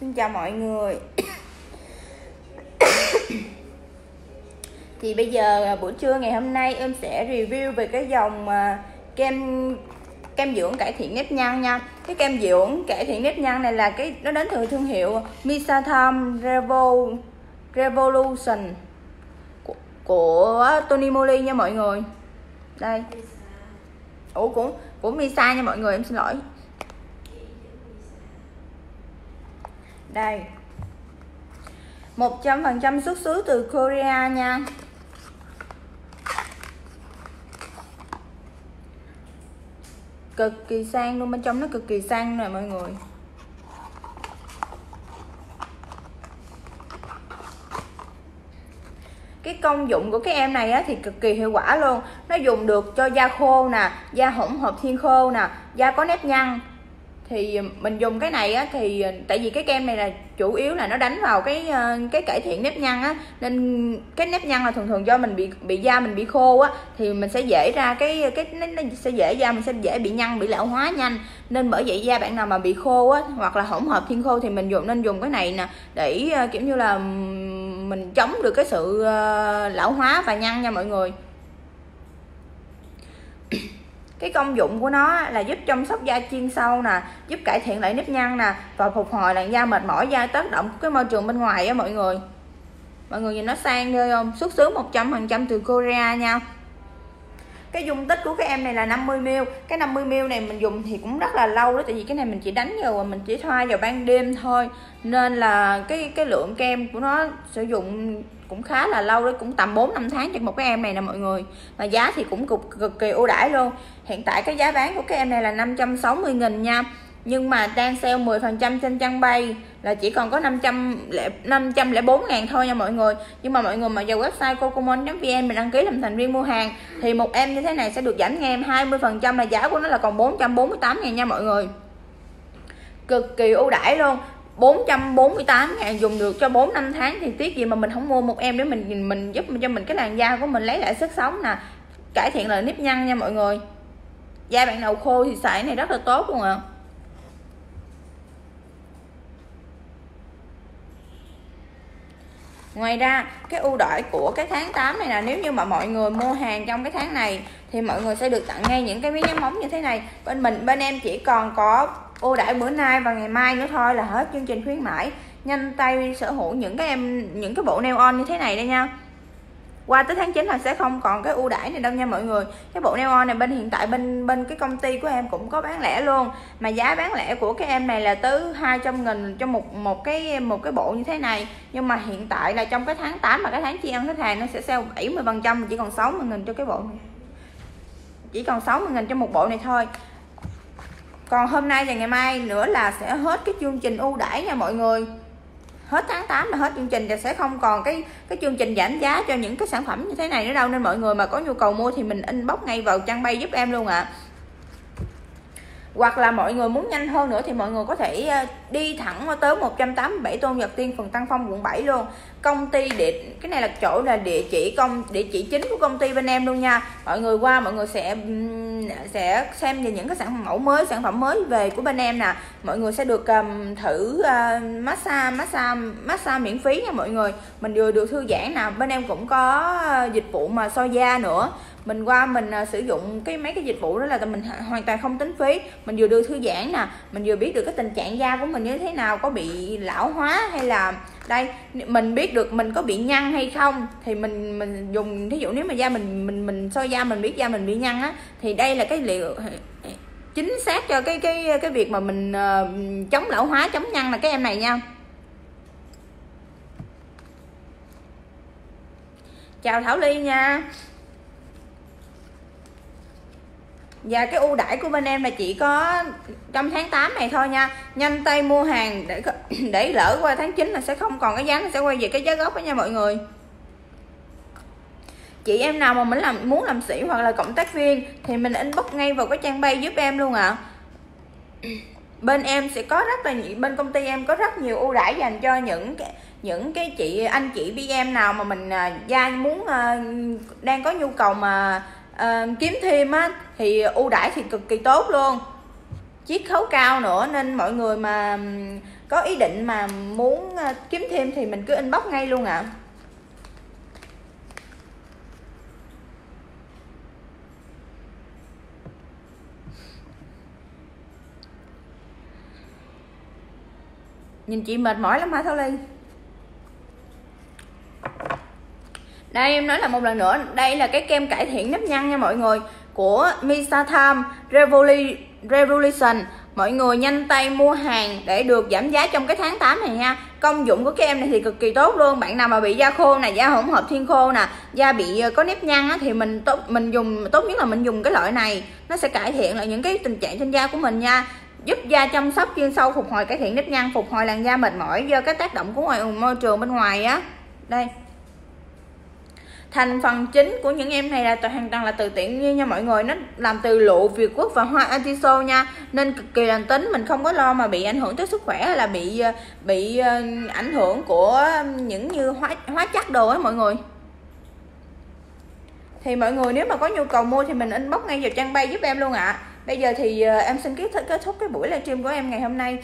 Xin chào mọi người. Thì bây giờ à, buổi trưa ngày hôm nay em sẽ review về cái dòng à, kem kem dưỡng cải thiện nếp nhăn nha. Cái kem dưỡng cải thiện nếp nhăn này là cái nó đến từ thương hiệu Misatom Revol Revolution của, của Tony Moly nha mọi người. Đây. Ủa của, của Misa nha mọi người em xin lỗi. Đây. 100% xuất xứ từ Korea nha. Cực kỳ sang luôn bên trong nó cực kỳ sang nè mọi người. Cái công dụng của cái em này á, thì cực kỳ hiệu quả luôn. Nó dùng được cho da khô nè da hỗn hợp thiên khô nè da có nếp nhăn thì ờ, mình dùng cái này á thì ờ, tại vì cái kem này là chủ yếu là nó đánh vào cái ờ, cái cải thiện nếp nhăn á. Nên cái nếp nhăn là thường thường do mình bị bị da mình bị khô á thì mình sẽ dễ ra cái cái nó, nó sẽ dễ da mình sẽ dễ bị nhăn bị lão hóa nhanh. Nên bởi vậy da bạn nào mà bị khô á hoặc là hỗn hợp thiên khô thì mình dùng nên dùng cái này nè để kiểu như là mình chống được cái sự lão hóa và nhăn nha mọi người cái công dụng của nó là giúp chăm sóc da chuyên sâu nè, giúp cải thiện lại nếp nhăn nè và phục hồi làn da mệt mỏi, da tác động của cái môi trường bên ngoài á mọi người. Mọi người nhìn nó sang ghê không? Xuất xứ 100% từ Korea nha. Cái dung tích của cái em này là 50ml cái 50ml này mình dùng thì cũng rất là lâu đó, tại vì cái này mình chỉ đánh vào mình chỉ thoa vào ban đêm thôi. Nên là cái cái lượng kem của nó sử dụng cũng khá là lâu đấy cũng tầm 4 năm tháng cho một cái em này nè mọi người. Mà giá thì cũng cực, cực kỳ ưu đãi luôn. Hiện tại cái giá bán của cái em này là 560 nghìn nha. Nhưng mà đang sale 10% trên trang bay là chỉ còn có 500 504 ngàn thôi nha mọi người. Nhưng mà mọi người mà vào website cocomon.vn mình đăng ký làm thành viên mua hàng thì một em như thế này sẽ được giảm nghe em 20% là giá của nó là còn 448 ngàn nha mọi người. Cực kỳ ưu đãi luôn. 448 ngàn dùng được cho 4 năm tháng thì tiếc gì mà mình không mua một em để mình mình giúp cho mình cái làn da của mình lấy lại sức sống nè cải thiện lại nếp nhăn nha mọi người da bạn nào khô thì xài này rất là tốt luôn ạ à. Ngoài ra, cái ưu đãi của cái tháng 8 này là nếu như mà mọi người mua hàng trong cái tháng này thì mọi người sẽ được tặng ngay những cái miếng móng như thế này. Bên mình, bên em chỉ còn có ưu đãi bữa nay và ngày mai nữa thôi là hết chương trình khuyến mãi. Nhanh tay sở hữu những cái em, những cái bộ nail on như thế này đây nha. Qua tới tháng 9 là sẽ không còn cái ưu đãi này đâu nha mọi người. Cái bộ nail on này bên hiện tại bên bên cái công ty của em cũng có bán lẻ luôn. Mà giá bán lẻ của cái em này là tới 200 nghìn cho một một cái một cái bộ như thế này. Nhưng mà hiện tại là trong cái tháng 8 và cái tháng chi ăn khách hàng nó sẽ sale 70 phần trăm, chỉ còn 60 nghìn cho cái bộ này. Chỉ còn 60 nghìn cho một bộ này thôi còn hôm nay và ngày mai nữa là sẽ hết cái chương trình ưu đãi nha mọi người. Hết tháng 8 là hết chương trình và sẽ không còn cái cái chương trình giảm giá cho những cái sản phẩm như thế này nữa đâu. Nên mọi người mà có nhu cầu mua thì mình inbox ngay vào trang bay giúp em luôn ạ. À hoặc là mọi người muốn nhanh hơn nữa thì mọi người có thể ờ, đi thẳng qua tới 187 Tôn Nhật Tiên phường Tăng Phong quận 7 luôn. Công ty địa cái này là chỗ là địa chỉ công địa chỉ chính của công ty bên em luôn nha. Mọi người qua mọi người sẽ sẽ xem về những cái sản phẩm mẫu mới sản phẩm mới về của bên em nè. Mọi người sẽ được um, thử uh, massage massage massage miễn phí nha mọi người. Mình vừa được thư giãn nè bên em cũng có ờ, dịch vụ mà soi da nữa. Mình qua mình uh, sử dụng cái mấy cái dịch vụ đó là mình hoàn toàn không tính phí. Mình vừa được thư giãn nè mình vừa biết được cái tình trạng da của mình như thế nào có bị lão hóa hay là đây mình biết được mình có bị nhăn hay không thì mình mình dùng thí dụ nếu mà da mình mình mình soi da mình biết da mình bị nhăn á thì đây là cái liệu chính xác cho cái cái cái việc mà mình uh, chống lão hóa chống nhăn là cái em này nha. Chào thảo ly nha và cái ưu đãi của bên em là chỉ có trong tháng 8 này thôi nha nhanh tay mua hàng để để lỡ qua tháng 9 là sẽ không còn cái giá nó sẽ quay về cái giá gốc đó nha mọi người chị em nào mà mình làm muốn làm sĩ hoặc là cộng tác viên thì mình inbox ngay vào cái trang bay giúp em luôn ạ à. bên em sẽ có rất là bên công ty em có rất nhiều ưu đãi dành cho những cái những cái chị, anh chị BM nào mà mình à, gia muốn à, đang có nhu cầu mà uh, kiếm thêm á thì ưu đãi thì cực kỳ tốt luôn chiết khấu cao nữa nên mọi người mà có ý định mà muốn ờ, kiếm thêm thì mình cứ inbox ngay luôn ạ à. nhìn chị mệt mỏi lắm hả thảo ly đây em nói là một lần nữa đây là cái kem cải thiện nếp nhăn nha mọi người của Misa Time Revolution. Mọi người nhanh tay mua hàng để được giảm giá trong cái tháng 8 này nha công dụng của cái em này thì cực kỳ tốt luôn. Bạn nào mà bị da khô nè da hỗn hợp thiên khô nè da bị ờ, có nếp nhăn á, thì mình tốt mình dùng tốt nhất là mình dùng cái loại này. Nó sẽ cải thiện lại những cái tình trạng trên da của mình nha. Giúp da chăm sóc chuyên sâu phục hồi cải thiện nếp nhăn phục hồi làn da mệt mỏi do cái tác động của ngoài môi trường bên ngoài á. Đây thành phần chính của những em này là hoàn toàn là từ tự nhiên nha mọi người. Nó làm từ lụa việt quốc và hoa atiso nha. Nên cực kỳ lành tính, mình không có lo mà bị ảnh hưởng tới sức khỏe hay là bị ờ, bị ờ, ảnh hưởng của những như hóa hóa chất đồ ấy mọi người. Thì mọi người nếu mà có nhu cầu mua thì mình inbox ngay vào trang bay giúp em luôn ạ. À. bây giờ thì ờ, em xin kết kết thúc cái buổi livestream của em ngày hôm nay.